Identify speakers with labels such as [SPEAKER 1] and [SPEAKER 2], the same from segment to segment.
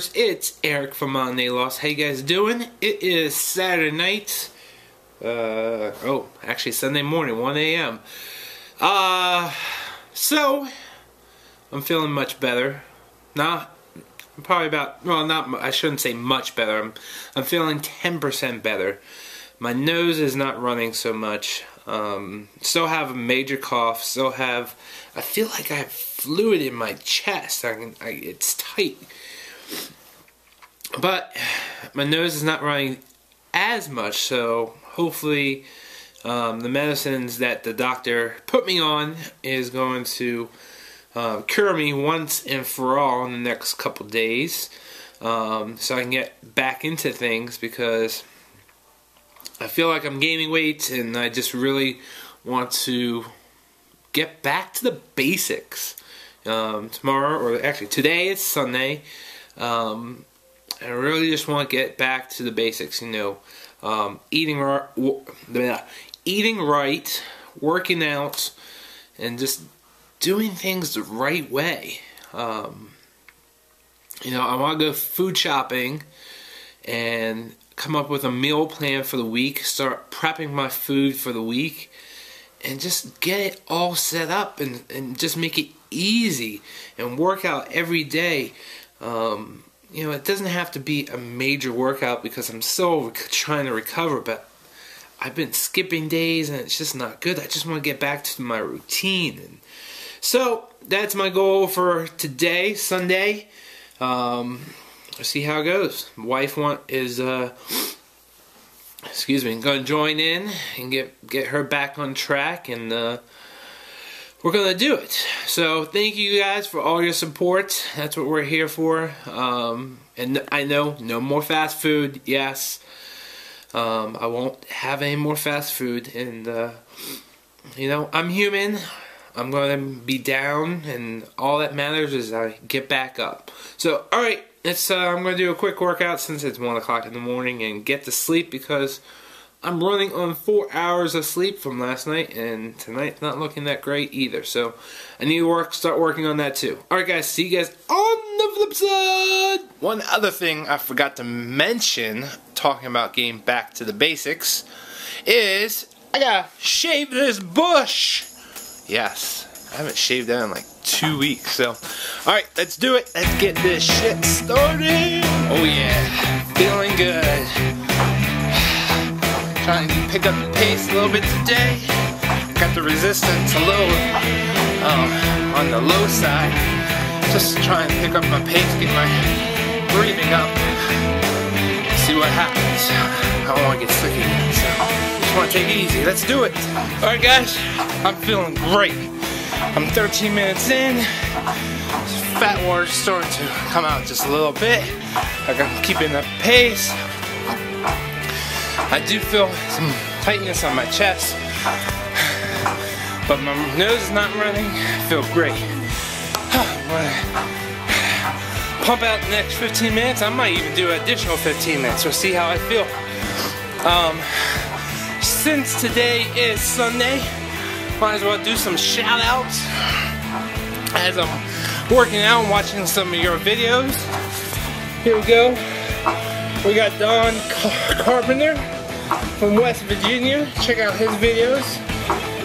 [SPEAKER 1] gamers, it's Eric from Modern Day Loss. How you guys doing? It is Saturday night. Uh, oh, actually Sunday morning, 1 a.m. Uh, so, I'm feeling much better. Not, probably about, well, not, I shouldn't say much better. I'm, I'm feeling 10% better. My nose is not running so much. Um, still have a major cough. Still have, I feel like I have fluid in my chest. I can, I, it's tight. But my nose is not running as much, so hopefully um, the medicines that the doctor put me on is going to uh, cure me once and for all in the next couple days. Um, so I can get back into things because I feel like I'm gaining weight and I just really want to get back to the basics. Um, tomorrow, or actually today, it's Sunday. Um, I really just want to get back to the basics, you know, um, eating right, eating right, working out, and just doing things the right way. Um, you know, I want to go food shopping and come up with a meal plan for the week, start prepping my food for the week, and just get it all set up and, and just make it easy and work out every day. Um, you know, it doesn't have to be a major workout because I'm still trying to recover, but I've been skipping days and it's just not good. I just want to get back to my routine. And so that's my goal for today, Sunday. Um, see how it goes. Wife want is uh, excuse me, gonna join in and get get her back on track, and uh, we're gonna do it. So thank you guys for all your support. That's what we're here for. Um, and I know no more fast food. Yes, um, I won't have any more fast food, and uh, you know I'm human. I'm gonna be down, and all that matters is I get back up. So, all right, it's uh, I'm gonna do a quick workout since it's one o'clock in the morning and get to sleep because I'm running on four hours of sleep from last night, and tonight's not looking that great either. So, I need to work, start working on that too. All right, guys, see you guys on the flip side. One other thing I forgot to mention, talking about getting back to the basics, is I gotta shave this bush. Yes, I haven't shaved that in like two weeks. So, alright, let's do it. Let's get this shit started. Oh yeah, feeling good. Trying to pick up the pace a little bit today. Got the resistance a little um, on the low side. Just trying to pick up my pace, get my breathing up. See what happens. I don't want to get sick again. So just want to take it easy. Let's do it. All right, guys. I'm feeling great. I'm 13 minutes in. Fat water's starting to come out just a little bit. I'm keeping the pace. I do feel some tightness on my chest, but my nose is not running. I feel great. pump out the next 15 minutes. I might even do an additional 15 minutes. We'll see how I feel. Um, since today is Sunday, might as well do some shout outs as I'm working out and watching some of your videos. Here we go. We got Don Car Carpenter from West Virginia. Check out his videos.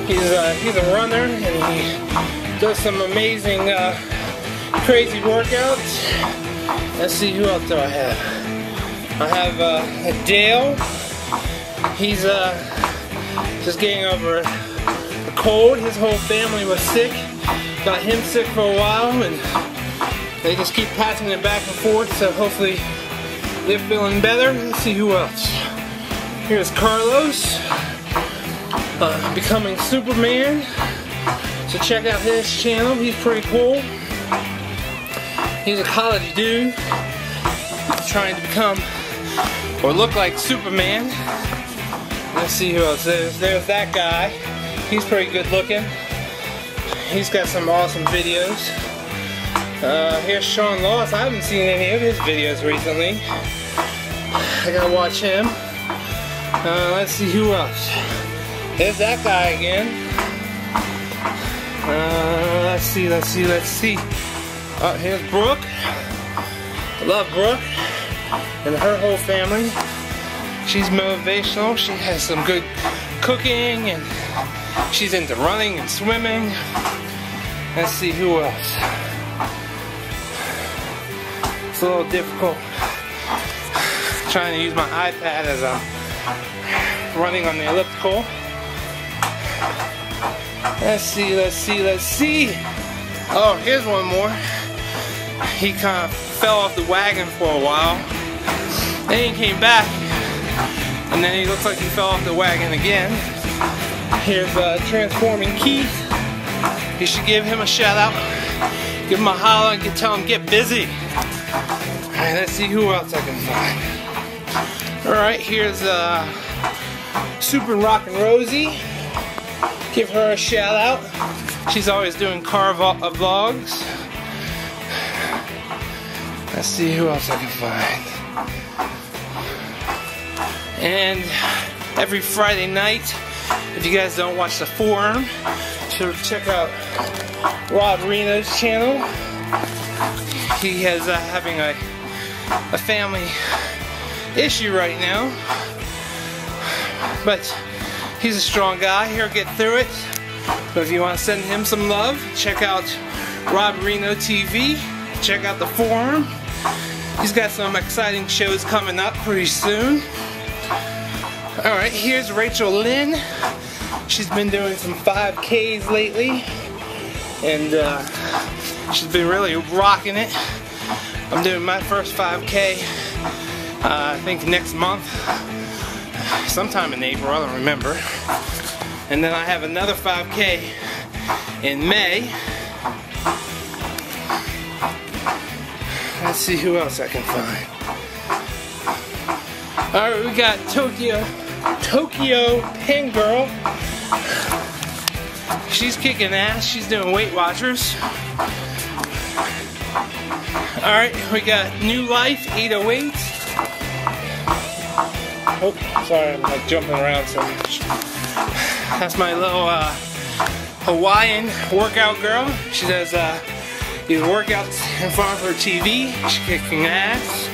[SPEAKER 1] He's uh, he's a runner and he does some amazing uh, crazy workouts. Let's see who else do I have. I have uh, Dale. He's uh, just getting over a cold. His whole family was sick. Got him sick for a while, and they just keep passing it back and forth. So hopefully they're feeling better. Let's see who else. Here's Carlos, uh, becoming Superman. So check out his channel. He's pretty cool. He's a college dude trying to become or look like Superman. Let's see who else. There's, there's that guy. He's pretty good looking. He's got some awesome videos. Uh, here's Shaun Loss. I haven't seen any of his videos recently. I gotta watch him. Uh, let's see who else. There's that guy again. Uh, let's see, let's see, let's see. Uh, here's Brooke. I love Brooke and her whole family. She's motivational. She has some good cooking and she's into running and swimming. Let's see who else. It's a little difficult trying to use my iPad as I'm running on the elliptical. Let's see, let's see, let's see. Oh, here's one more. He kind of fell off the wagon for a while. Then he came back. And then he looks like he fell off the wagon again. Here's uh, Transforming Keith. You should give him a shout out. Give him a holler and tell him get busy. Alright, let's see who else I can find. Alright, here's uh, Super Rockin' Rosie. Give her a shout out. She's always doing car uh, vlogs. Let's see who else I can find. And every Friday night, if you guys don't watch the forum, so check out Rob Reno's channel. He has uh, having a, a family issue right now, but he's a strong guy. He'll get through it. But if you want to send him some love, check out Rob Reno TV. Check out the forum. He's got some exciting shows coming up pretty soon. Alright, here's Rachel Lyn. She's been doing some 5Ks lately. And uh, she's been really rocking it. I'm doing my first 5K, uh, Uh, I think next month. Sometime in April, I don't remember. And then I have another 5K in May. Let's see who else I can find. Alright, we got Tokyo, Tokyo Pen Girl. She's kicking ass. She's doing Weight Watchers. Alright, we got Nu Lyph 808. Oh, sorry, I'm like jumping around so much. That's my little uh, Hawaiian workout girl. She does uh, these workouts in front of her TV. She's kicking ass.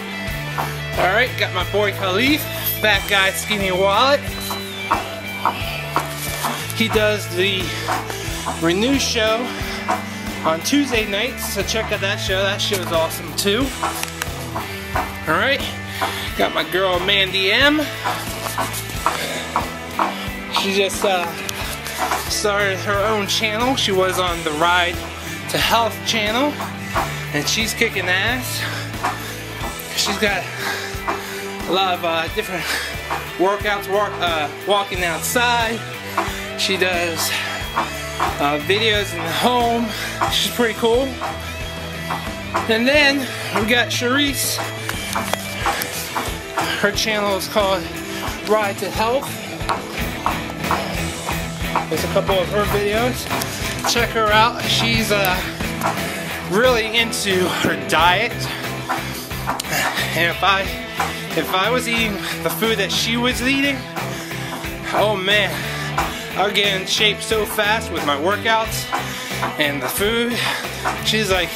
[SPEAKER 1] Alright, got my boy Khalif, fat guy skinny wallet. He does the Renew show on Tuesday nights, so check out that show. That show is awesome too. Alright, got my girl Mandi M. She just uh, started her own channel. She was on the Ride to Health channel, and she's kicking ass. She's got a lot of uh, different workouts, walk, uh, walking outside. She does uh, videos in the home. She's pretty cool. And then we got Charisse. Her channel is called Ride to Health. There's a couple of her videos. Check her out. She's uh, really into her diet. And if I if I was eating the food that she was eating, oh man, I would get in shape so fast with my workouts and the food. She's like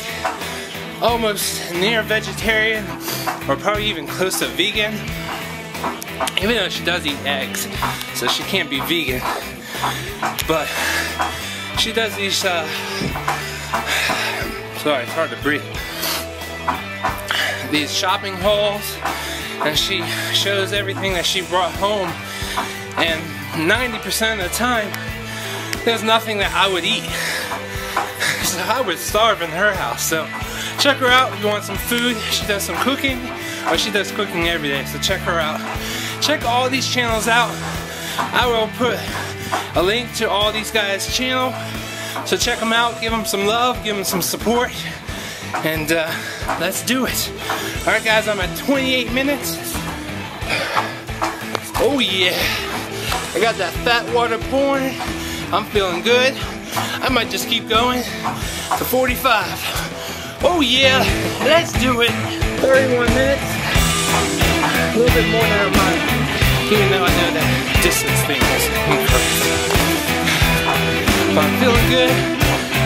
[SPEAKER 1] almost near vegetarian or probably even close to vegan. Even though she does eat eggs, so she can't be vegan. But she does these, uh, sorry, it's hard to breathe. These shopping hauls, and she shows everything that she brought home. And 90% of the time, there's nothing that I would eat. So I would starve in her house. So check her out if you want some food. She does some cooking, or she does cooking every day. So check her out. Check all these channels out. I will put a link to all these guys' channel. So check them out, give them some love, give them some support, and uh, let's do it. All right, guys, I'm at 28 minutes. Oh yeah. I got that fat water pouring. I'm feeling good. I might just keep going to 45. Oh yeah, let's do it. 31 minutes. A little bit more than a mile. Even though I know that distance thing is incorrect. But I'm feeling good.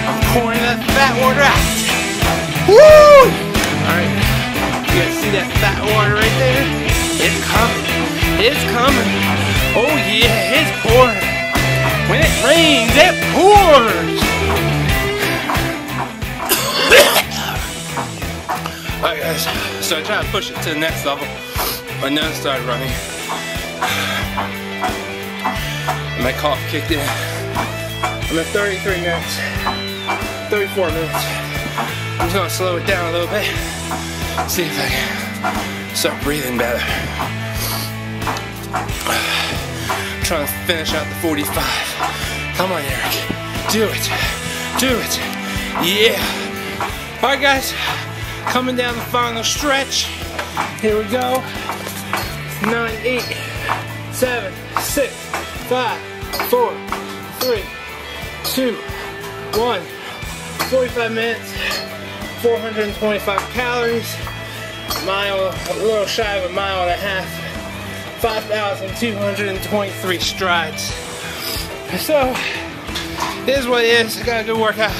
[SPEAKER 1] I'm pouring that fat water out. Woo! Alright, you guys See that fat water right there? It's coming. It's coming. Oh yeah, it's pouring. When it rains, it pours. Alright guys, so I tried to push it to the next level. My nose started running. And My cough kicked in. I'm at 33 minutes. 34 minutes. I'm just gonna slow it down a little bit. See if I can start breathing better. I'm trying to finish out the 45. Come on, Eric. Do it. Do it. Yeah. Alright guys, coming down the final stretch. Here we go. Nine, eight, seven, six, five, four, three, two, one. 45 minutes, 425 calories, mile, a little shy of a mile and a half, 5,223 strides. So, here's what it is. I got a good workout.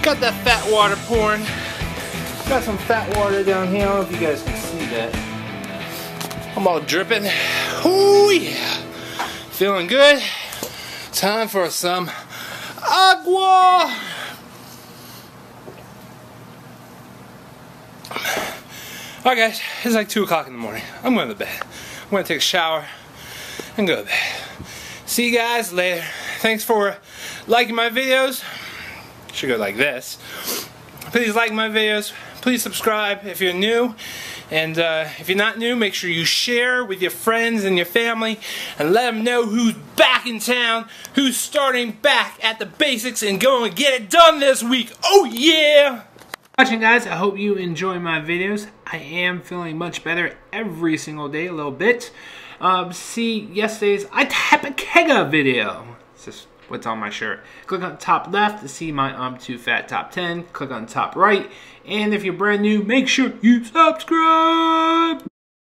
[SPEAKER 1] Got that fat water pouring. Got some fat water down here. I don't know if you guys can see that. I'm all dripping. Ooh yeah. Feeling good. Time for some agua. Alright guys, it's like 2 o'clock in the morning. I'm going to bed. I'm going to take a shower and go to bed. See you guys later. Thanks for liking my videos. Should go like this. Please like my videos. Please subscribe if you're new. And uh, if you're not new, make sure you share with your friends and your family and let them know who's back in town, who's starting back at the basics and going to get it done this week. Oh yeah! Watching guys, I hope you enjoy my videos. I am feeling much better every single day, a little bit. Um, see yesterday's Itapekega video. It's just what's on my shirt. Click on top left to see my I'm Too Fat Top 10. Click on top right. And if you're brand new, make sure you subscribe.